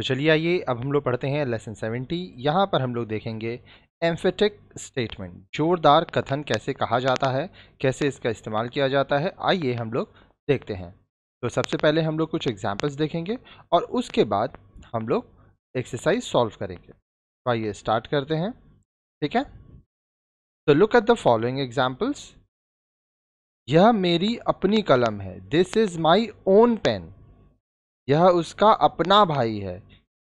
तो चलिए आइए, अब हम लोग पढ़ते हैं लेसन सेवेंटी यहाँ पर हम लोग देखेंगे एम्फेटिक स्टेटमेंट जोरदार कथन कैसे कहा जाता है, कैसे इसका इस्तेमाल किया जाता है, आइए हम लोग देखते हैं। तो सबसे पहले हम लोग कुछ एग्जाम्पल्स देखेंगे और उसके बाद हम लोग एक्सरसाइज सॉल्व करेंगे। तो आइए स्टार्ट करते हैं, ठीक है? तो look at the following examples यह मेरी अपनी कलम है। This is my own pen यह उसका अपना भाई है।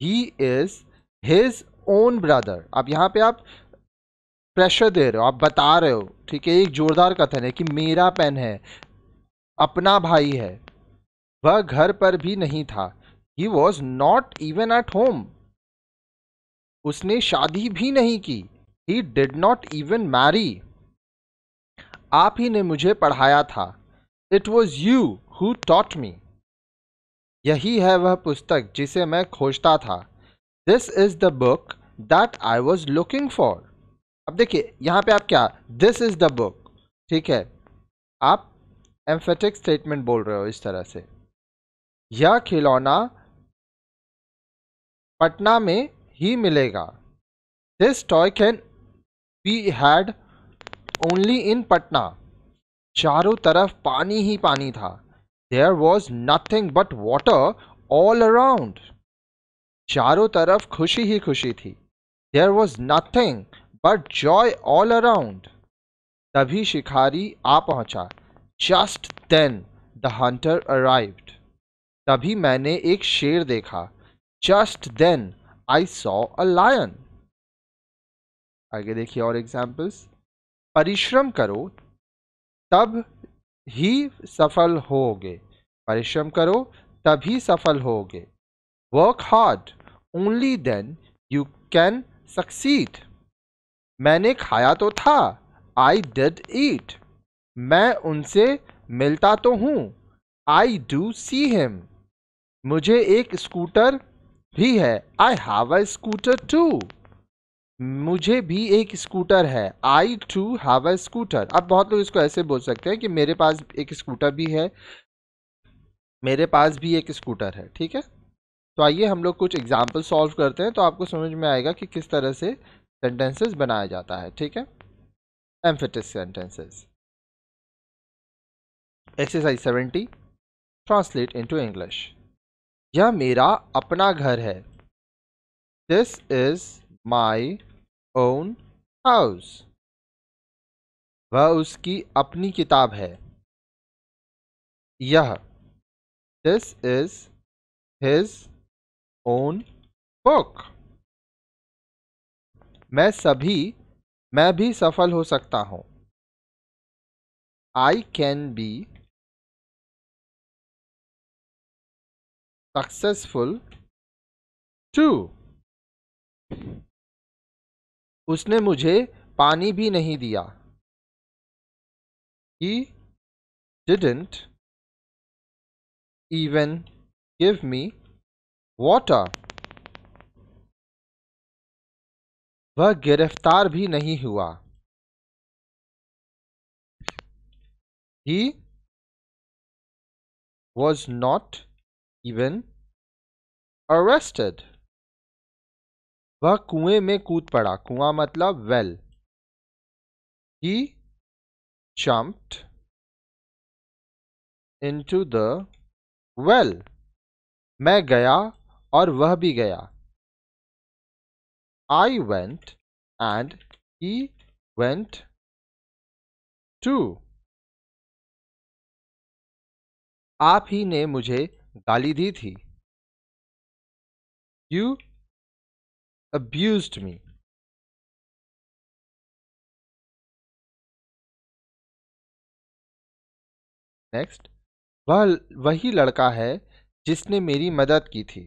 He is his own brother अब यहाँ पे आप प्रेशर दे रहे हो, आप बता रहे हो, ठीक है, एक जोरदार कथन है कि मेरा पेन है, अपना भाई है। वह घर पर भी नहीं था। He was not even at home उसने शादी भी नहीं की। He did not even marry आप ही ने मुझे पढ़ाया था। It was you who taught me यही है वह पुस्तक जिसे मैं खोजता था। This is the book that I was looking for अब देखिए, यहाँ पे आप क्या? दिस इज़ द बुक ठीक है। आप एम्फेटिक स्टेटमेंट बोल रहे हो इस तरह से। यह खिलौना पटना में ही मिलेगा। This toy can be had only in Patna चारों तरफ़ पानी ही पानी था। There was nothing but water all around. चारों तरफ़ खुशी ही खुशी थी। There was nothing but joy all around तभी शिकारी आ पहुँचा। Just then the hunter arrived तभी मैंने एक शेर देखा। Just then I saw a lion आगे देखिए और एग्जाम्पल्स परिश्रम करो। तब ही सफल होगे। परिश्रम करो, तभी सफल होगे। Work hard only then you can succeed मैंने खाया तो था आई डिड ईट मैं उनसे मिलता तो हूँ आई डू सी हिम मुझे एक स्कूटर भी है I have a scooter too मुझे भी एक स्कूटर है। I too have a scooter अब बहुत लोग इसको ऐसे बोल सकते हैं कि मेरे पास एक स्कूटर भी है। मेरे पास भी एक स्कूटर है, ठीक है? तो आइए हम लोग कुछ एग्ज़ाम्पल सॉल्व करते हैं तो आपको समझ में आएगा कि किस तरह से सेंटेंसेस बनाया जाता है, ठीक है? Emphatic sentences exercise seventy translate into English यह मेरा अपना घर है। This is my own house. वह उसकी अपनी किताब है। यह, This is his own book. मैं सभी, मैं भी सफल हो सकता हूँ। I can be successful too उसने मुझे पानी भी नहीं दिया he didn't even give me water. वह गिरफ़्तार भी नहीं हुआ He was not even arrested. वह कुएँ में कूद पड़ा। कुआँ मतलब well He jumped into the well well, मैं गया और वह भी गया। I went and he went too आप ही ने मुझे गाली दी थी। यू अब्यूज मी नेक्स्ट वह, वही लड़का है जिसने मेरी मदद की थी।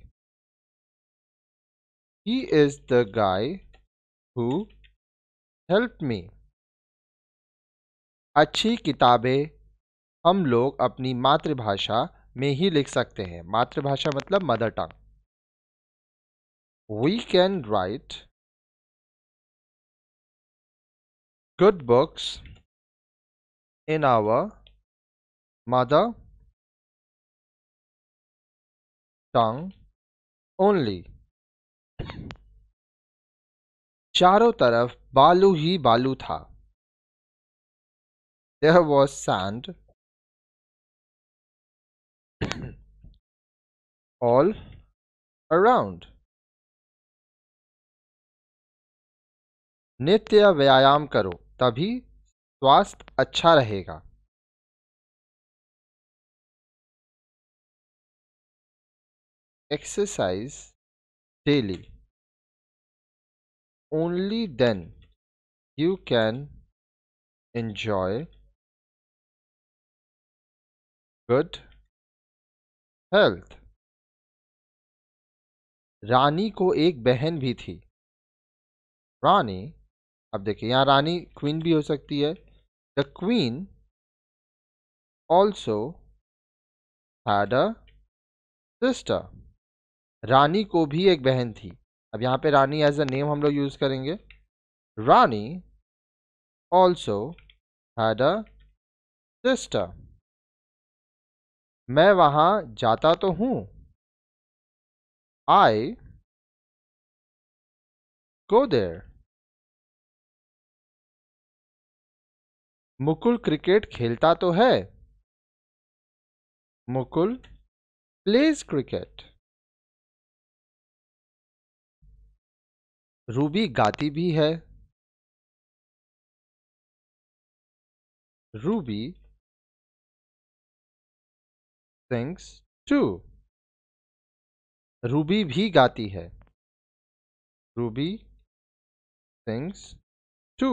He is the guy who help me अच्छी किताबें हम लोग अपनी मातृभाषा में ही लिख सकते हैं। मातृभाषा मतलब mother tongue We can write good books in our mother tongue only चारों तरफ बालू ही बालू था There was sand all around. नित्य व्यायाम करो, तभी स्वास्थ्य अच्छा रहेगा। Exercise daily. Only then you can enjoy good health. रानी को एक बहन भी थी। रानी अब देखिए, यहाँ रानी क्वीन भी हो सकती है। The queen also had a sister रानी को भी एक बहन थी। अब यहाँ पे रानी एज अ नेम हम लोग यूज़ करेंगे। Rani also had a sister मैं वहाँ जाता तो हूँ। आई गो देर मुकुल क्रिकेट खेलता तो है। मुकुल प्लेज क्रिकेट रूबी गाती भी है। रूबी सिंग्स टू रूबी भी गाती है। Ruby sings to